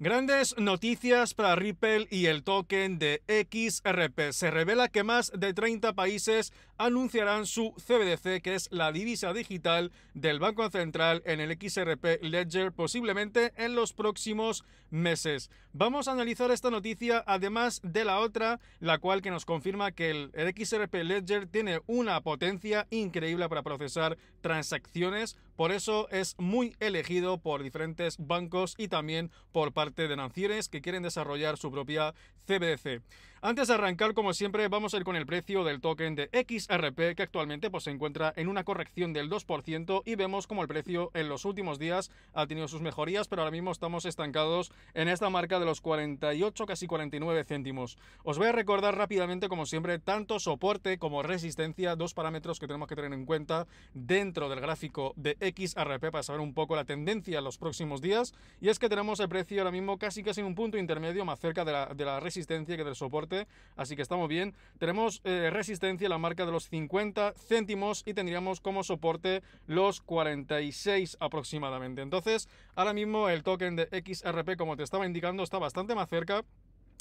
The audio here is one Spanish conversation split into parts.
Grandes noticias para Ripple y el token de XRP. Se revela que más de 30 países anunciarán su CBDC, que es la divisa digital del Banco Central en el XRP Ledger, posiblemente en los próximos meses. Vamos a analizar esta noticia, además de la otra, la cual que nos confirma que el, XRP Ledger tiene una potencia increíble para procesar transacciones, por eso es muy elegido por diferentes bancos y también por parte de Nancieres que quieren desarrollar su propia CBDC. Antes de arrancar, como siempre, vamos a ir con el precio del token de XRP, que actualmente pues, se encuentra en una corrección del 2% y vemos como el precio en los últimos días ha tenido sus mejorías, pero ahora mismo estamos estancados en esta marca de los 48, casi 49 céntimos. Os voy a recordar rápidamente, como siempre, tanto soporte como resistencia, dos parámetros que tenemos que tener en cuenta dentro del gráfico de XRP para saber un poco la tendencia en los próximos días. Y es que tenemos el precio ahora mismo casi casi en un punto intermedio más cerca de la, de la resistencia que del soporte así que estamos bien. Tenemos eh, resistencia la marca de los 50 céntimos y tendríamos como soporte los 46 aproximadamente. Entonces, ahora mismo el token de XRP, como te estaba indicando, está bastante más cerca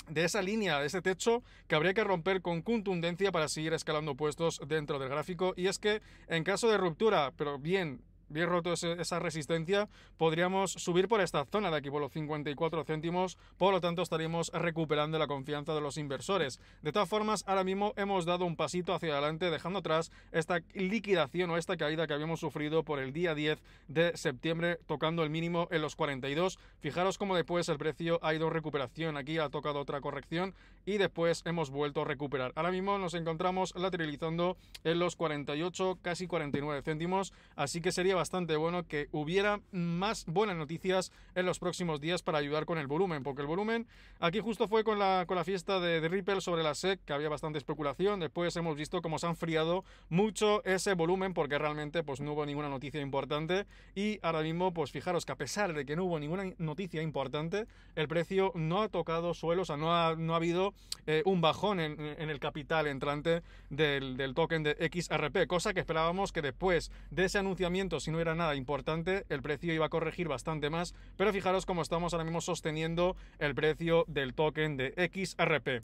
de esa línea, de ese techo que habría que romper con contundencia para seguir escalando puestos dentro del gráfico. Y es que en caso de ruptura, pero bien bien roto esa resistencia, podríamos subir por esta zona de aquí, por los 54 céntimos, por lo tanto estaríamos recuperando la confianza de los inversores. De todas formas, ahora mismo hemos dado un pasito hacia adelante, dejando atrás esta liquidación o esta caída que habíamos sufrido por el día 10 de septiembre, tocando el mínimo en los 42. Fijaros cómo después el precio ha ido recuperación, aquí ha tocado otra corrección y después hemos vuelto a recuperar. Ahora mismo nos encontramos lateralizando en los 48, casi 49 céntimos, así que sería bastante bueno que hubiera más buenas noticias en los próximos días para ayudar con el volumen, porque el volumen aquí justo fue con la, con la fiesta de, Ripple sobre la SEC, que había bastante especulación, después hemos visto cómo se ha enfriado mucho ese volumen porque realmente pues no hubo ninguna noticia importante. Y ahora mismo pues fijaros que a pesar de que no hubo ninguna noticia importante, el precio no ha tocado suelo, o sea, no ha, no ha habido eh, un bajón en, en, el capital entrante del, del token de XRP, cosa que esperábamos que después de ese anunciamiento, si no era nada importante, el precio iba a corregir bastante más, pero fijaros cómo estamos ahora mismo sosteniendo el precio del token de XRP.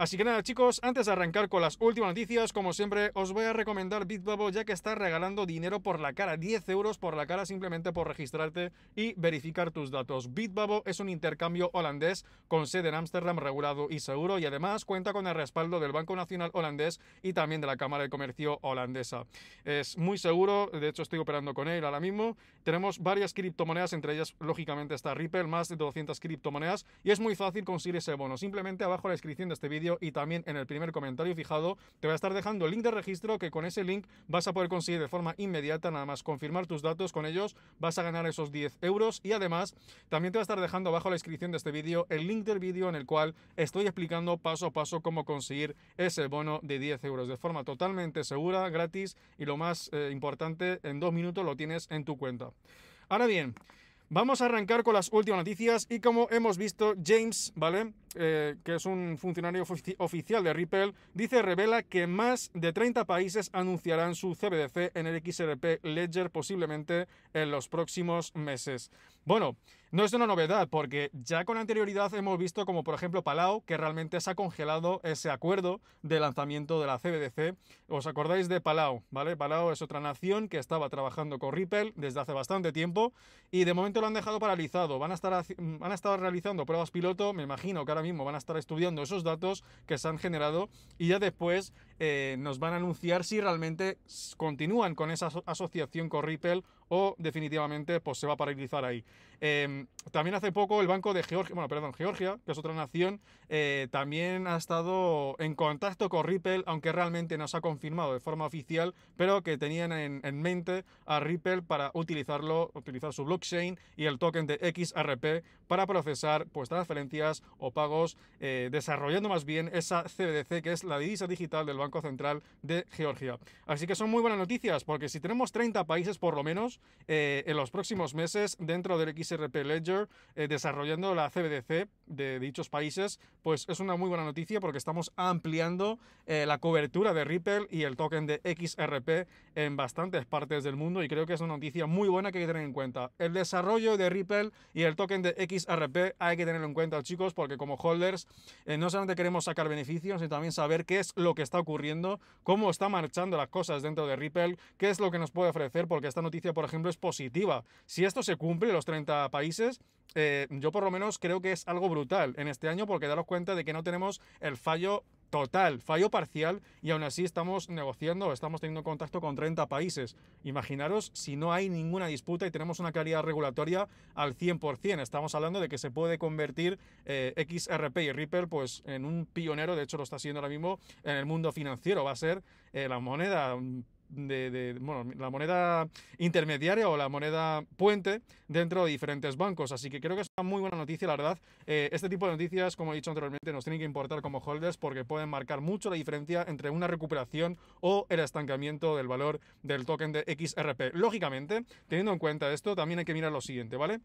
Así que nada chicos, antes de arrancar con las últimas noticias, como siempre os voy a recomendar Bitbabo ya que está regalando dinero por la cara, 10 euros por la cara simplemente por registrarte y verificar tus datos. Bitbabo es un intercambio holandés con sede en Ámsterdam regulado y seguro y además cuenta con el respaldo del Banco Nacional holandés y también de la Cámara de Comercio holandesa. Es muy seguro, de hecho estoy operando con él ahora mismo. Tenemos varias criptomonedas, entre ellas lógicamente está Ripple, más de 200 criptomonedas y es muy fácil conseguir ese bono. Simplemente abajo en la descripción de este vídeo y también en el primer comentario fijado te voy a estar dejando el link de registro que con ese link vas a poder conseguir de forma inmediata nada más confirmar tus datos con ellos vas a ganar esos 10 euros y además también te voy a estar dejando abajo la descripción de este vídeo el link del vídeo en el cual estoy explicando paso a paso cómo conseguir ese bono de 10 euros de forma totalmente segura, gratis y lo más eh, importante en dos minutos lo tienes en tu cuenta. Ahora bien, Vamos a arrancar con las últimas noticias y como hemos visto, James, ¿vale? Eh, que es un funcionario oficial de Ripple, dice, revela que más de 30 países anunciarán su CBDC en el XRP Ledger posiblemente en los próximos meses. Bueno, no es una novedad porque ya con anterioridad hemos visto como por ejemplo Palau que realmente se ha congelado ese acuerdo de lanzamiento de la CBDC. ¿Os acordáis de Palau? ¿Vale? Palau es otra nación que estaba trabajando con Ripple desde hace bastante tiempo y de momento lo han dejado paralizado. Van a estar, van a estar realizando pruebas piloto, me imagino que ahora mismo van a estar estudiando esos datos que se han generado y ya después eh, nos van a anunciar si realmente continúan con esa asociación con Ripple o definitivamente pues, se va a paralizar ahí. Em, también hace poco el Banco de Georgia, bueno, perdón, Georgia, que es otra nación, eh, también ha estado en contacto con Ripple, aunque realmente no se ha confirmado de forma oficial, pero que tenían en, mente a Ripple para utilizarlo, utilizar su blockchain y el token de XRP para procesar pues, transferencias o pagos, eh, desarrollando más bien esa CBDC, que es la divisa digital del Banco Central de Georgia. Así que son muy buenas noticias, porque si tenemos 30 países por lo menos, eh, en los próximos meses dentro del XRP Ledger eh, desarrollando la CBDC de dichos países, pues es una muy buena noticia porque estamos ampliando eh, la cobertura de Ripple y el token de XRP en bastantes partes del mundo y creo que es una noticia muy buena que hay que tener en cuenta. El desarrollo de Ripple y el token de XRP hay que tenerlo en cuenta, chicos, porque como holders no solamente queremos sacar beneficios, sino también saber qué es lo que está ocurriendo, cómo está marchando las cosas dentro de Ripple, qué es lo que nos puede ofrecer, porque esta noticia, por ejemplo, es positiva. Si esto se cumple, los 30 países, eh, yo por lo menos creo que es algo brutal en este año, porque daros cuenta de que no tenemos el fallo total, fallo parcial, y aún así estamos negociando, estamos teniendo contacto con 30 países. Imaginaros si no hay ninguna disputa y tenemos una calidad regulatoria al 100%. Estamos hablando de que se puede convertir eh, XRP y Ripple pues, en un pionero, de hecho lo está haciendo ahora mismo en el mundo financiero. Va a ser eh, la moneda de, la moneda intermediaria o la moneda puente dentro de diferentes bancos. Así que creo que es una muy buena noticia, la verdad. Eh, este tipo de noticias, como he dicho anteriormente, nos tienen que importar como holders porque pueden marcar mucho la diferencia entre una recuperación o el estancamiento del valor del token de XRP. Lógicamente, teniendo en cuenta esto, también hay que mirar lo siguiente, ¿vale?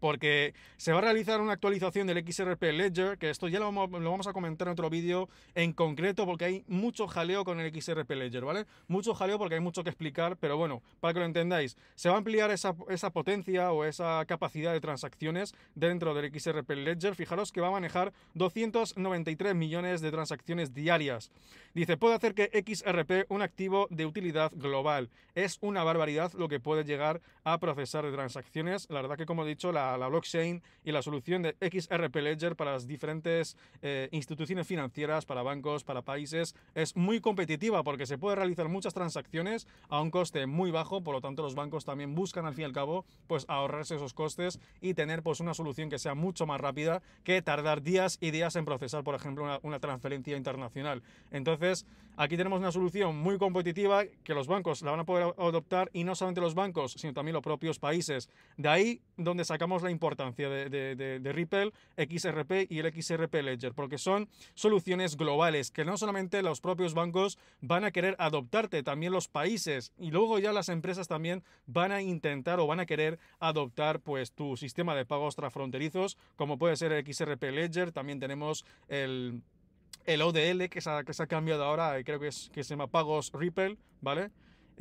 Porque se va a realizar una actualización del XRP Ledger, que esto ya lo vamos, a comentar en otro vídeo en concreto, porque hay mucho jaleo con el XRP Ledger, ¿vale? Mucho jaleo porque hay mucho que explicar, pero bueno, para que lo entendáis, se va a ampliar esa, esa potencia o esa capacidad de transacciones dentro del XRP Ledger. Fijaros que va a manejar 293 millones de transacciones diarias. Dice, puede hacer que XRP un activo de utilidad global. Es una barbaridad lo que puede llegar a procesar de transacciones. La verdad que, como he dicho, la, blockchain y la solución de XRP Ledger para las diferentes eh, instituciones financieras, para bancos, para países, es muy competitiva porque se puede realizar muchas transacciones a un coste muy bajo. Por lo tanto, los bancos también buscan, al fin y al cabo, pues ahorrarse esos costes y tener pues una solución que sea mucho más rápida que tardar días y días en procesar, por ejemplo, una, una transferencia internacional. Entonces, aquí tenemos una solución muy competitiva que los bancos la van a poder adoptar y no solamente los bancos, sino también los propios países. De ahí donde sacamos la importancia de, Ripple, XRP y el XRP Ledger, porque son soluciones globales que no solamente los propios bancos van a querer adoptarte, también los países y luego ya las empresas también van a intentar o van a querer adoptar pues tu sistema de pagos transfronterizos, como puede ser el XRP Ledger, también tenemos el el ODL que se ha, que se ha cambiado ahora, creo que, es, que se llama Pagos Ripple, ¿vale?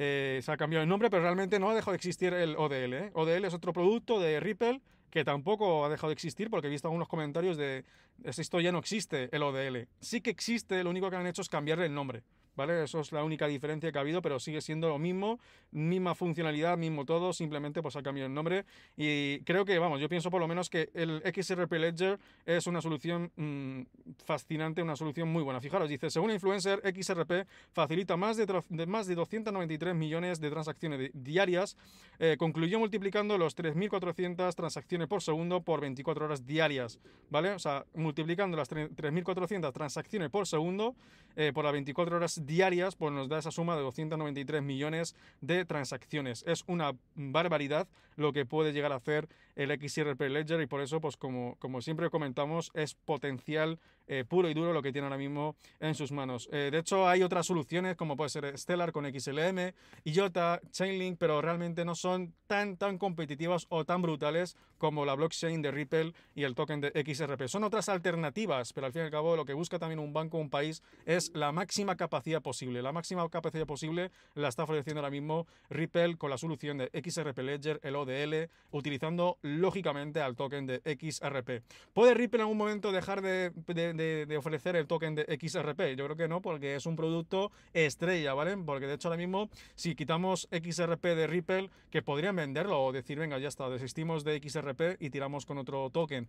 Eh, se ha cambiado el nombre, pero realmente no ha dejado de existir el ODL. ¿eh? ODL es otro producto de Ripple que tampoco ha dejado de existir porque he visto algunos comentarios de esto ya no existe el ODL. Sí que existe, lo único que han hecho es cambiarle el nombre. ¿Vale? Eso es la única diferencia que ha habido, pero sigue siendo lo mismo, misma funcionalidad, mismo todo, simplemente pues ha cambiado el nombre y creo que, vamos, yo pienso por lo menos que el XRP Ledger es una solución mm, fascinante, una solución muy buena. Fijaros, dice, según influencer, XRP facilita más de, más de 293 millones de transacciones diarias, eh, concluyó multiplicando los 3.400 transacciones por segundo por 24 horas diarias, ¿vale? O sea, multiplicando las 3.400 transacciones por segundo eh, por las 24 horas diarias, pues nos da esa suma de 293 millones de transacciones. Es una barbaridad lo que puede llegar a hacer el XRP Ledger y por eso, pues como, como siempre comentamos, es potencial eh, puro y duro lo que tiene ahora mismo en sus manos. Eh, de hecho, hay otras soluciones como puede ser Stellar con XLM, IOTA, Chainlink, pero realmente no son tan, tan competitivas o tan brutales como la blockchain de Ripple y el token de XRP. Son otras alternativas, pero al fin y al cabo lo que busca también un banco, un país, es la máxima capacidad posible. La máxima capacidad posible la está ofreciendo ahora mismo Ripple con la solución de XRP Ledger, el ODL, utilizando lógicamente al token de XRP. ¿Puede Ripple en algún momento dejar de de, ofrecer el token de XRP? Yo creo que no, porque es un producto estrella, ¿vale? Porque de hecho ahora mismo, si quitamos XRP de Ripple, que podrían venderlo o decir, venga, ya está, desistimos de XRP y tiramos con otro token.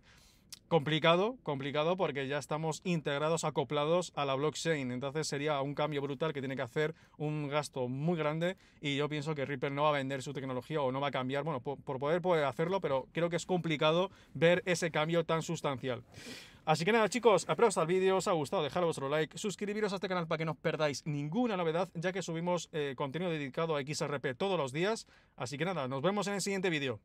Complicado, complicado porque ya estamos integrados, acoplados a la blockchain. Entonces sería un cambio brutal que tiene que hacer un gasto muy grande y yo pienso que Ripple no va a vender su tecnología o no va a cambiar. Bueno, por, poder hacerlo, pero creo que es complicado ver ese cambio tan sustancial. Así que nada chicos, espero que el vídeo os ha gustado, dejad vuestro like, suscribiros a este canal para que no os perdáis ninguna novedad, ya que subimos eh, contenido dedicado a XRP todos los días. Así que nada, nos vemos en el siguiente vídeo.